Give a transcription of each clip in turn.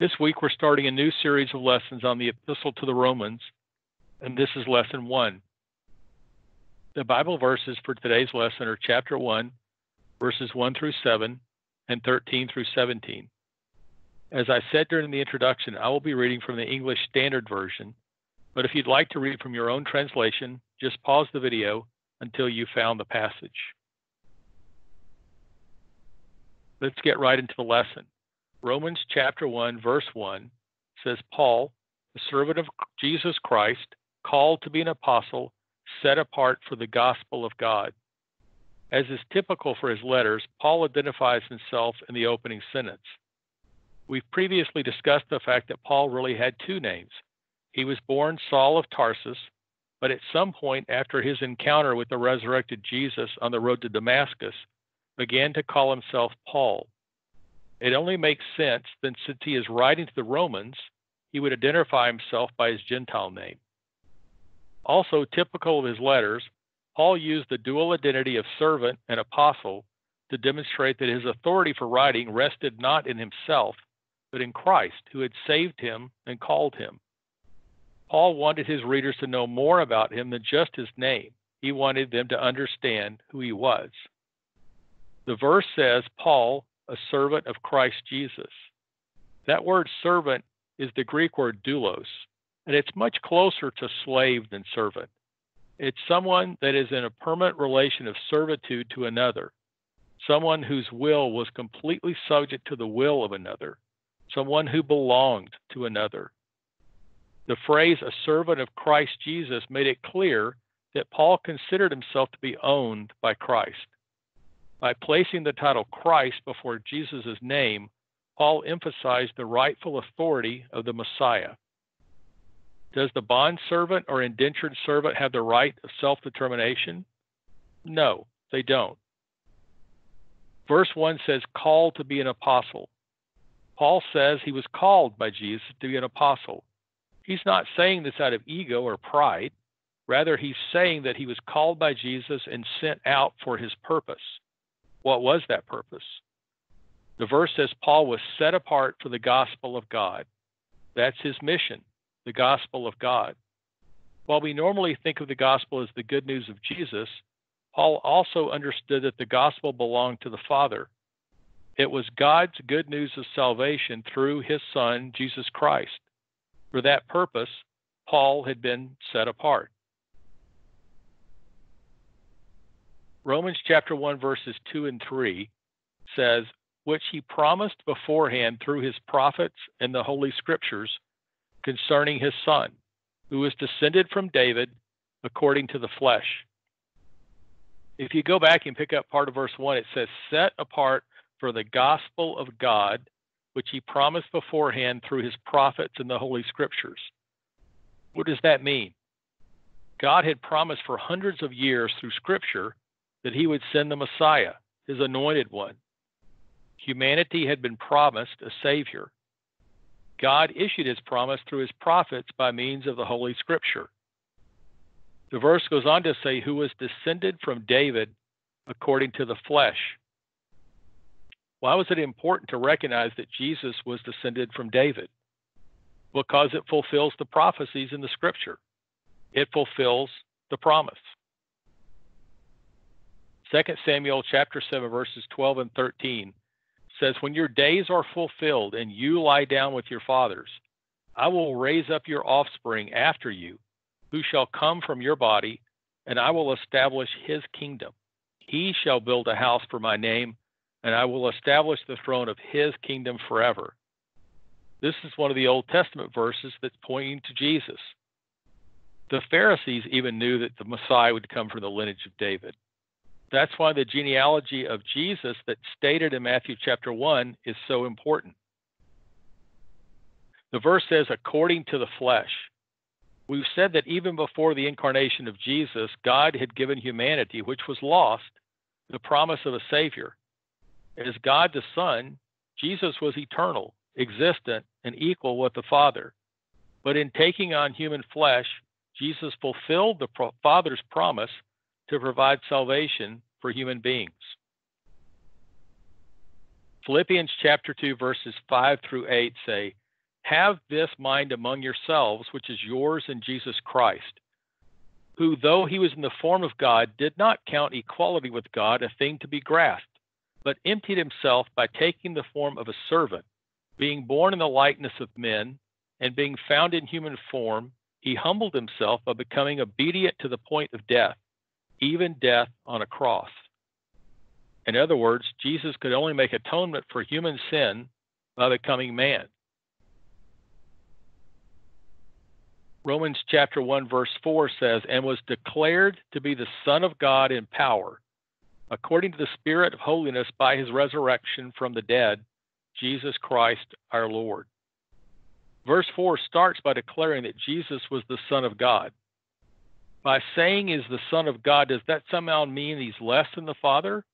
This week we're starting a new series of lessons on the Epistle to the Romans, and this is lesson one. The Bible verses for today's lesson are chapter 1, verses 1 through 7, and 13 through 17. As I said during the introduction, I will be reading from the English Standard Version, but if you'd like to read from your own translation, just pause the video until you found the passage. Let's get right into the lesson. Romans chapter 1, verse 1 says, Paul, the servant of Jesus Christ, called to be an apostle, set apart for the gospel of God. As is typical for his letters, Paul identifies himself in the opening sentence. We've previously discussed the fact that Paul really had two names. He was born Saul of Tarsus, but at some point after his encounter with the resurrected Jesus on the road to Damascus, began to call himself Paul. It only makes sense that since he is writing to the Romans, he would identify himself by his Gentile name. Also, typical of his letters, Paul used the dual identity of servant and apostle to demonstrate that his authority for writing rested not in himself, but in Christ, who had saved him and called him. Paul wanted his readers to know more about him than just his name. He wanted them to understand who he was. The verse says, Paul, a servant of Christ Jesus. That word servant is the Greek word doulos, and it's much closer to slave than servant. It's someone that is in a permanent relation of servitude to another, someone whose will was completely subject to the will of another, someone who belonged to another. The phrase a servant of Christ Jesus made it clear that Paul considered himself to be owned by Christ. By placing the title Christ before Jesus' name, Paul emphasized the rightful authority of the Messiah. Does the bond servant or indentured servant have the right of self determination? No, they don't. Verse 1 says, called to be an apostle. Paul says he was called by Jesus to be an apostle. He's not saying this out of ego or pride. Rather, he's saying that he was called by Jesus and sent out for his purpose. What was that purpose? The verse says Paul was set apart for the gospel of God. That's his mission, the gospel of God. While we normally think of the gospel as the good news of Jesus, Paul also understood that the gospel belonged to the Father. It was God's good news of salvation through his Son, Jesus Christ. For that purpose, Paul had been set apart. Romans chapter 1, verses 2 and 3 says, Which he promised beforehand through his prophets and the Holy Scriptures concerning his Son, who is descended from David according to the flesh. If you go back and pick up part of verse 1, it says, Set apart for the gospel of God, which he promised beforehand through his prophets and the Holy Scriptures. What does that mean? God had promised for hundreds of years through Scripture that he would send the Messiah, his anointed one. Humanity had been promised a Savior. God issued his promise through his prophets by means of the Holy Scripture. The verse goes on to say, Who was descended from David according to the flesh. Why was it important to recognize that Jesus was descended from David? Because it fulfills the prophecies in the Scripture, it fulfills the promise. 2 Samuel chapter 7 verses 12 and 13 says when your days are fulfilled and you lie down with your fathers I will raise up your offspring after you who shall come from your body and I will establish his kingdom. He shall build a house for my name and I will establish the throne of his kingdom forever. This is one of the Old Testament verses that's pointing to Jesus. The Pharisees even knew that the Messiah would come from the lineage of David that's why the genealogy of Jesus that's stated in Matthew chapter 1 is so important. The verse says, according to the flesh. We've said that even before the incarnation of Jesus, God had given humanity, which was lost, the promise of a Savior. As God the Son, Jesus was eternal, existent, and equal with the Father. But in taking on human flesh, Jesus fulfilled the Father's promise to provide salvation for human beings. Philippians chapter 2, verses 5 through 8 say, have this mind among yourselves, which is yours in Jesus Christ, who, though he was in the form of God, did not count equality with God a thing to be grasped, but emptied himself by taking the form of a servant, being born in the likeness of men, and being found in human form, he humbled himself by becoming obedient to the point of death, even death on a cross. In other words, Jesus could only make atonement for human sin by becoming man. Romans chapter 1 verse 4 says, and was declared to be the Son of God in power, according to the Spirit of holiness by his resurrection from the dead, Jesus Christ our Lord. Verse 4 starts by declaring that Jesus was the Son of God. By saying is the Son of God, does that somehow mean he's less than the Father?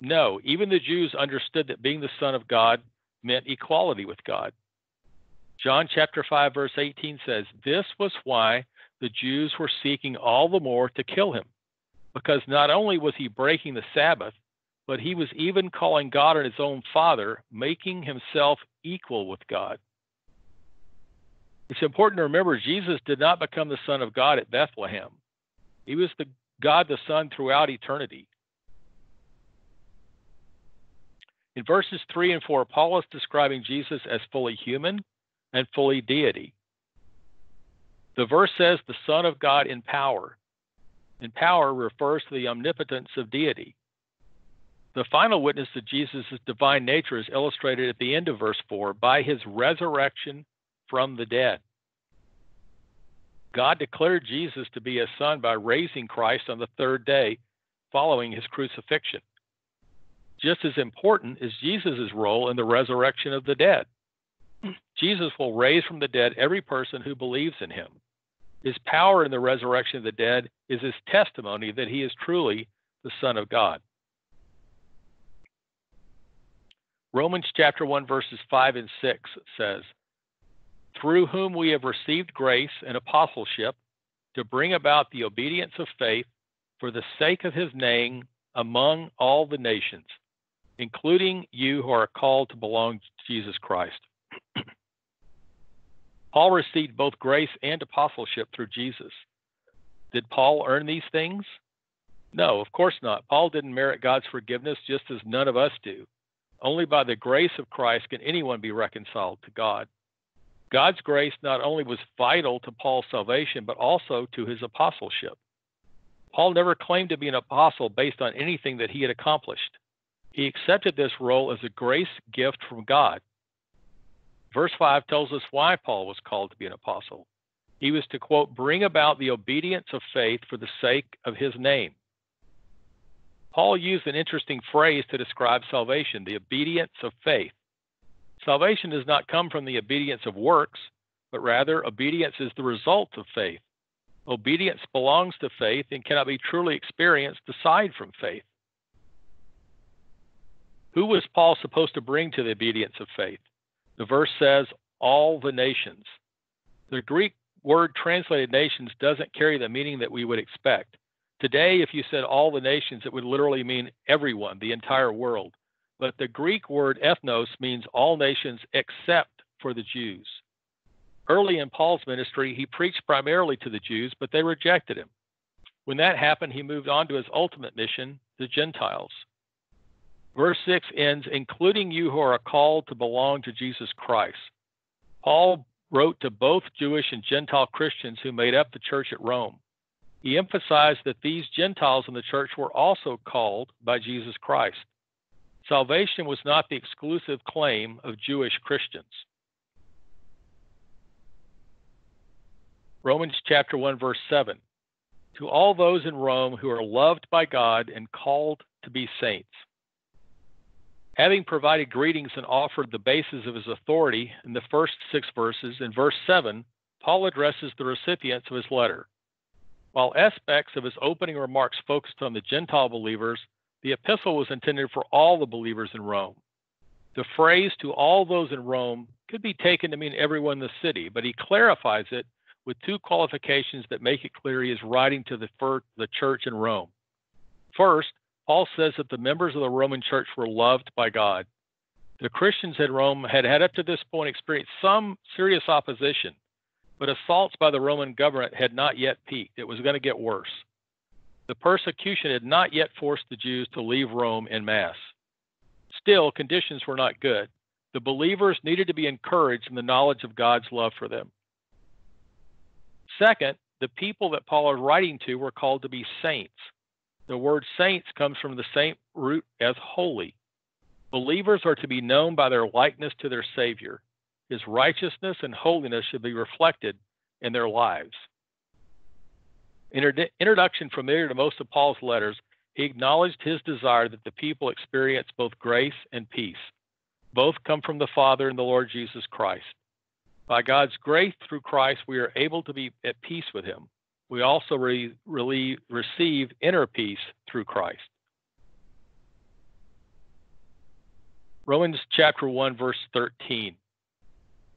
No, even the Jews understood that being the Son of God meant equality with God. John chapter 5, verse 18 says, This was why the Jews were seeking all the more to kill him, because not only was he breaking the Sabbath, but he was even calling God and his own Father, making himself equal with God. It's important to remember Jesus did not become the Son of God at Bethlehem. He was the God the Son throughout eternity. In verses 3 and 4, Paul is describing Jesus as fully human and fully deity. The verse says the Son of God in power. And power refers to the omnipotence of deity. The final witness to Jesus' divine nature is illustrated at the end of verse 4 by his resurrection from the dead. God declared Jesus to be his son by raising Christ on the third day following his crucifixion. Just as important is Jesus' role in the resurrection of the dead. Jesus will raise from the dead every person who believes in him. His power in the resurrection of the dead is his testimony that he is truly the Son of God. Romans chapter 1, verses 5 and 6 says, through whom we have received grace and apostleship to bring about the obedience of faith for the sake of his name among all the nations, including you who are called to belong to Jesus Christ. Paul received both grace and apostleship through Jesus. Did Paul earn these things? No, of course not. Paul didn't merit God's forgiveness just as none of us do. Only by the grace of Christ can anyone be reconciled to God. God's grace not only was vital to Paul's salvation, but also to his apostleship. Paul never claimed to be an apostle based on anything that he had accomplished. He accepted this role as a grace gift from God. Verse 5 tells us why Paul was called to be an apostle. He was to, quote, bring about the obedience of faith for the sake of his name. Paul used an interesting phrase to describe salvation the obedience of faith. Salvation does not come from the obedience of works, but rather obedience is the result of faith. Obedience belongs to faith and cannot be truly experienced aside from faith. Who was Paul supposed to bring to the obedience of faith? The verse says, all the nations. The Greek word translated nations doesn't carry the meaning that we would expect. Today, if you said all the nations, it would literally mean everyone, the entire world but the Greek word ethnos means all nations except for the Jews. Early in Paul's ministry, he preached primarily to the Jews, but they rejected him. When that happened, he moved on to his ultimate mission, the Gentiles. Verse 6 ends, including you who are called to belong to Jesus Christ. Paul wrote to both Jewish and Gentile Christians who made up the church at Rome. He emphasized that these Gentiles in the church were also called by Jesus Christ. Salvation was not the exclusive claim of Jewish Christians. Romans chapter 1 verse 7. To all those in Rome who are loved by God and called to be saints. Having provided greetings and offered the basis of his authority in the first 6 verses, in verse 7, Paul addresses the recipients of his letter. While aspects of his opening remarks focused on the Gentile believers, the epistle was intended for all the believers in Rome. The phrase to all those in Rome could be taken to mean everyone in the city, but he clarifies it with two qualifications that make it clear he is writing to the, the church in Rome. First, Paul says that the members of the Roman church were loved by God. The Christians in Rome had had up to this point experienced some serious opposition, but assaults by the Roman government had not yet peaked. It was going to get worse. The persecution had not yet forced the Jews to leave Rome en masse. Still, conditions were not good. The believers needed to be encouraged in the knowledge of God's love for them. Second, the people that Paul is writing to were called to be saints. The word saints comes from the same root as holy. Believers are to be known by their likeness to their Savior. His righteousness and holiness should be reflected in their lives. In introduction familiar to most of Paul's letters, he acknowledged his desire that the people experience both grace and peace. Both come from the Father and the Lord Jesus Christ. By God's grace through Christ, we are able to be at peace with Him. We also re- re- receive inner peace through Christ. Romans chapter 1, verse 13.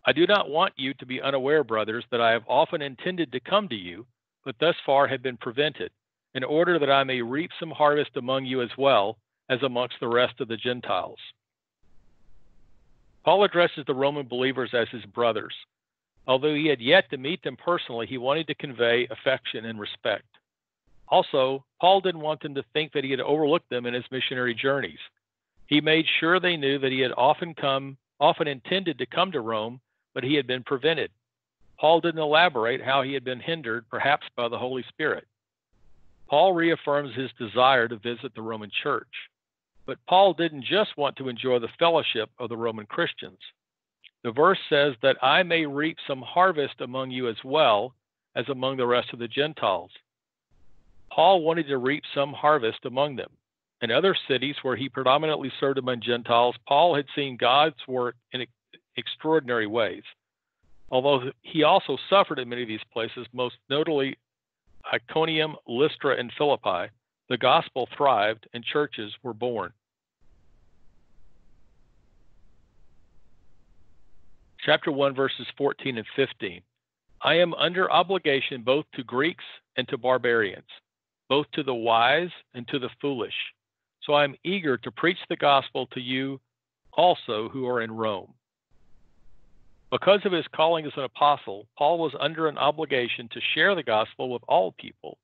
I do not want you to be unaware, brothers, that I have often intended to come to you, but thus far have been prevented, in order that I may reap some harvest among you as well as amongst the rest of the Gentiles. Paul addresses the Roman believers as his brothers. Although he had yet to meet them personally, he wanted to convey affection and respect. Also, Paul didn't want them to think that he had overlooked them in his missionary journeys. He made sure they knew that he had often come, often intended to come to Rome, but he had been prevented. Paul didn't elaborate how he had been hindered, perhaps by the Holy Spirit. Paul reaffirms his desire to visit the Roman church. But Paul didn't just want to enjoy the fellowship of the Roman Christians. The verse says that I may reap some harvest among you as well as among the rest of the Gentiles. Paul wanted to reap some harvest among them. In other cities where he predominantly served among Gentiles, Paul had seen God's work in extraordinary ways. Although he also suffered in many of these places, most notably Iconium, Lystra, and Philippi, the gospel thrived and churches were born. chapter 1, verses 14 and 15. I am under obligation both to Greeks and to barbarians, both to the wise and to the foolish. So I am eager to preach the gospel to you also who are in Rome. Because of his calling as an apostle, Paul was under an obligation to share the gospel with all people.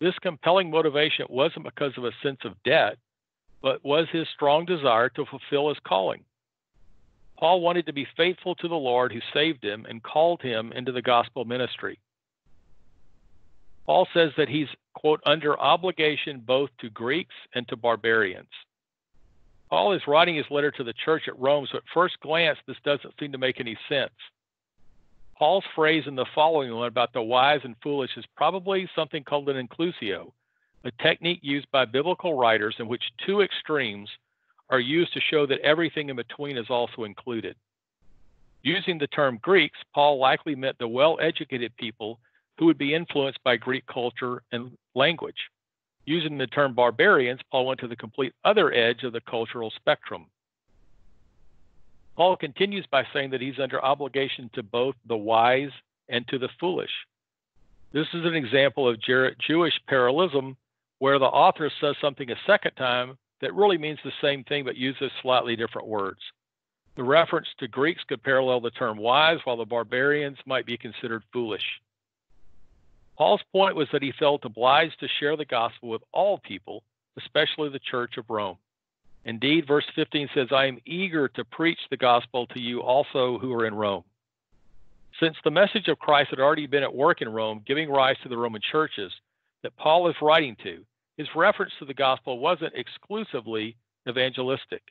This compelling motivation wasn't because of a sense of debt, but was his strong desire to fulfill his calling. Paul wanted to be faithful to the Lord who saved him and called him into the gospel ministry. Paul says that he's, quote, under obligation both to Greeks and to barbarians. Paul is writing his letter to the church at Rome, so at first glance, this doesn't seem to make any sense. Paul's phrase in the following one about the wise and foolish is probably something called an inclusio, a technique used by biblical writers in which two extremes are used to show that everything in between is also included. Using the term Greeks, Paul likely meant the well educated people who would be influenced by Greek culture and language. Using the term barbarians, Paul went to the complete other edge of the cultural spectrum. Paul continues by saying that he's under obligation to both the wise and to the foolish. This is an example of Jewish parallelism where the author says something a second time that really means the same thing but uses slightly different words. The reference to Greeks could parallel the term wise, while the barbarians might be considered foolish. Paul's point was that he felt obliged to share the gospel with all people, especially the church of Rome. Indeed, verse 15 says, I am eager to preach the gospel to you also who are in Rome. Since the message of Christ had already been at work in Rome, giving rise to the Roman churches that Paul is writing to, his reference to the gospel wasn't exclusively evangelistic.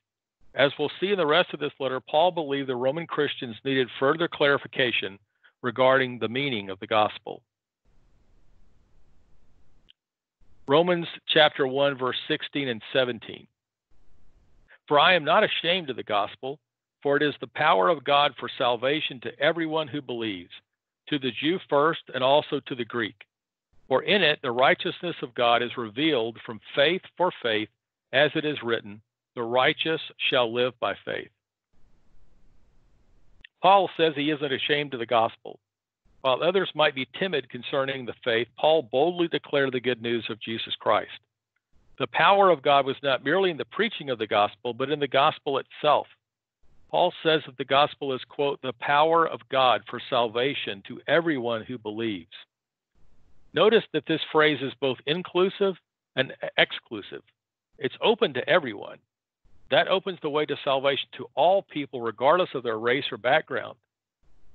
As we'll see in the rest of this letter, Paul believed the Roman Christians needed further clarification regarding the meaning of the gospel. Romans chapter 1, verse 16 and 17. For I am not ashamed of the gospel, for it is the power of God for salvation to everyone who believes, to the Jew first and also to the Greek. For in it the righteousness of God is revealed from faith for faith, as it is written, the righteous shall live by faith. Paul says he isn't ashamed of the gospel. While others might be timid concerning the faith, Paul boldly declared the good news of Jesus Christ. The power of God was not merely in the preaching of the gospel, but in the gospel itself. Paul says that the gospel is, quote, the power of God for salvation to everyone who believes. Notice that this phrase is both inclusive and exclusive. It's open to everyone. That opens the way to salvation to all people, regardless of their race or background.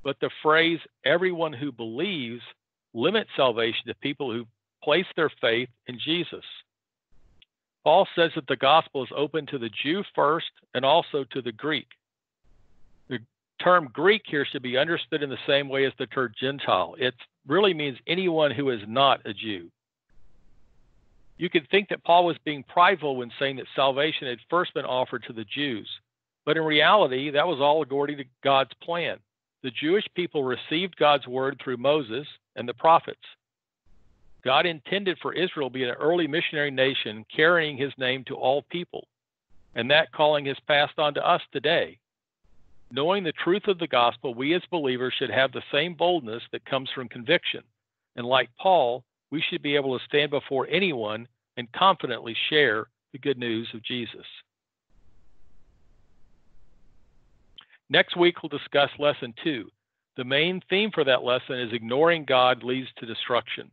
But the phrase everyone who believes limits salvation to people who place their faith in Jesus. Paul says that the gospel is open to the Jew first and also to the Greek. The term Greek here should be understood in the same way as the term Gentile. It really means anyone who is not a Jew. You could think that Paul was being prideful when saying that salvation had first been offered to the Jews, but in reality, that was all according to God's plan. The Jewish people received God's word through Moses and the prophets. God intended for Israel to be an early missionary nation carrying his name to all people, and that calling is passed on to us today. Knowing the truth of the gospel, we as believers should have the same boldness that comes from conviction. And like Paul, we should be able to stand before anyone and confidently share the good news of Jesus. Next week, we'll discuss lesson two. The main theme for that lesson is ignoring God leads to destruction.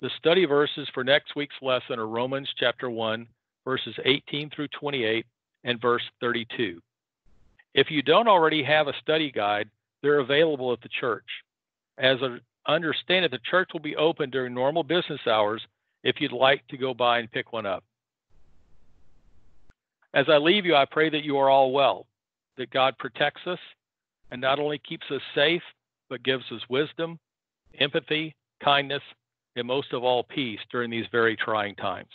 The study verses for next week's lesson are Romans chapter 1, verses 18 through 28, and verse 32. If you don't already have a study guide, they're available at the church. As I understand it, the church will be open during normal business hours if you'd like to go by and pick one up. As I leave you, I pray that you are all well, that God protects us and not only keeps us safe, but gives us wisdom, empathy, kindness, and most of all, peace during these very trying times.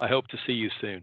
I hope to see you soon.